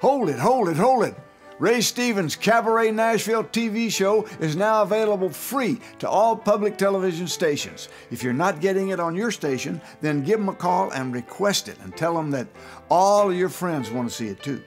Hold it, hold it, hold it. Ray Stevens' CabaRay Nashville TV show is now available free to all public television stations. If you're not getting it on your station, then give them a call and request it and tell them that all your friends want to see it too.